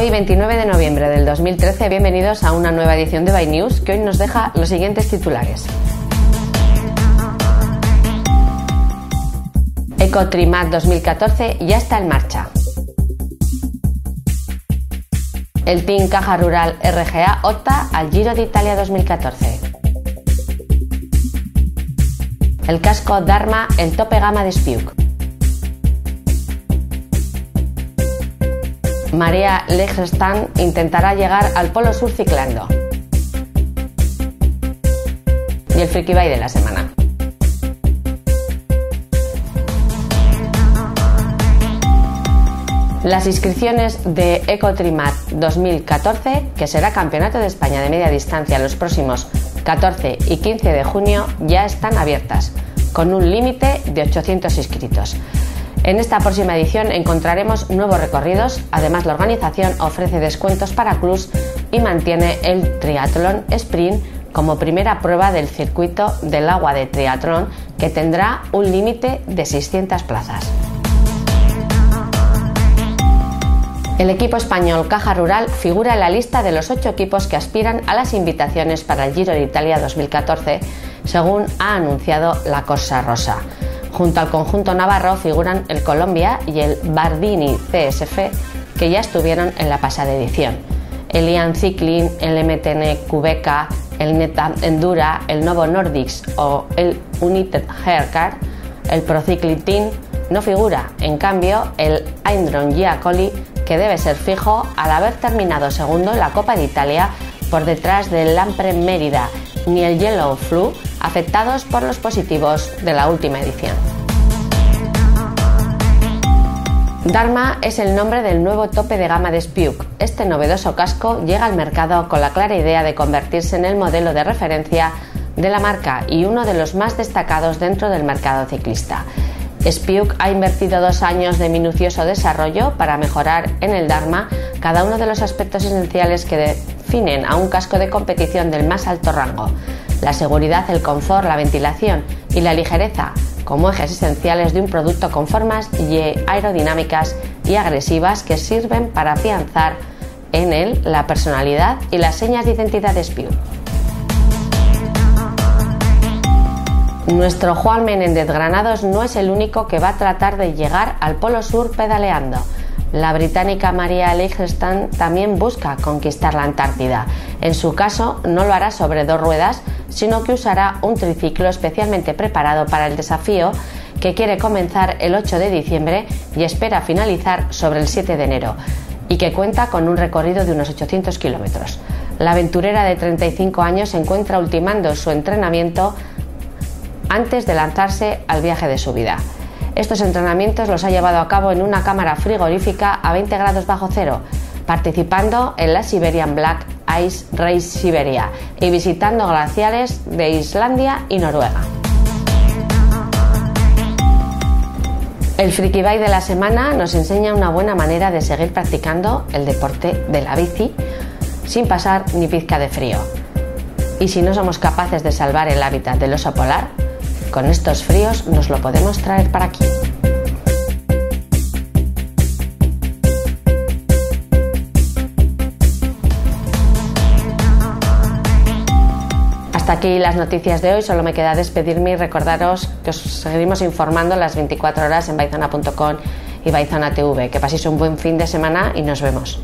Hoy, 29 de noviembre del 2013, bienvenidos a una nueva edición de By News que hoy nos deja los siguientes titulares. Ecotrimat 2014 ya está en marcha. El Team Caja Rural RGA opta al Giro de Italia 2014. El casco Dharma el tope gama de Spiuk. María Legestan intentará llegar al Polo Sur ciclando. Y el Friki de la semana. Las inscripciones de Ecotrimat 2014, que será Campeonato de España de Media Distancia los próximos 14 y 15 de junio, ya están abiertas, con un límite de 800 inscritos. En esta próxima edición encontraremos nuevos recorridos, además la organización ofrece descuentos para clubs y mantiene el triatlón sprint como primera prueba del circuito del agua de triatlón que tendrá un límite de 600 plazas. El equipo español Caja Rural figura en la lista de los ocho equipos que aspiran a las invitaciones para el Giro de Italia 2014, según ha anunciado la Corsa Rosa. Junto al conjunto navarro figuran el Colombia y el Bardini CSF, que ya estuvieron en la pasada edición. El Ian Cycling, el MTN Cubeca, el Neta Endura, el Novo Nordics o el United Haircar, el Pro Cycling Team no figura. En cambio, el Eindron Giacoli que debe ser fijo al haber terminado segundo en la Copa de Italia por detrás del Lampre Mérida ni el Yellow Flu, afectados por los positivos de la última edición. Dharma es el nombre del nuevo tope de gama de Spiuk. Este novedoso casco llega al mercado con la clara idea de convertirse en el modelo de referencia de la marca y uno de los más destacados dentro del mercado ciclista. Spiuk ha invertido dos años de minucioso desarrollo para mejorar en el Dharma cada uno de los aspectos esenciales que a un casco de competición del más alto rango. La seguridad, el confort, la ventilación y la ligereza como ejes esenciales de un producto con formas aerodinámicas y agresivas que sirven para afianzar en él la personalidad y las señas de identidad de Spiuk. Nuestro Juan Menéndez Granados no es el único que va a tratar de llegar al Polo Sur pedaleando. La británica María Lichtenstein también busca conquistar la Antártida. En su caso, no lo hará sobre dos ruedas, sino que usará un triciclo especialmente preparado para el desafío que quiere comenzar el 8 de diciembre y espera finalizar sobre el 7 de enero, y que cuenta con un recorrido de unos 800 kilómetros. La aventurera de 35 años se encuentra ultimando su entrenamiento antes de lanzarse al viaje de su vida. Estos entrenamientos los ha llevado a cabo en una cámara frigorífica a 20 grados bajo cero, participando en la Siberian Black Ice Race Siberia y visitando glaciares de Islandia y Noruega. El Friki de la semana nos enseña una buena manera de seguir practicando el deporte de la bici sin pasar ni pizca de frío. Y si no somos capaces de salvar el hábitat del oso polar, con estos fríos nos lo podemos traer para aquí. Hasta aquí las noticias de hoy. Solo me queda despedirme y recordaros que os seguimos informando las 24 horas en baizona.com y Baizona TV. Que paséis un buen fin de semana y nos vemos.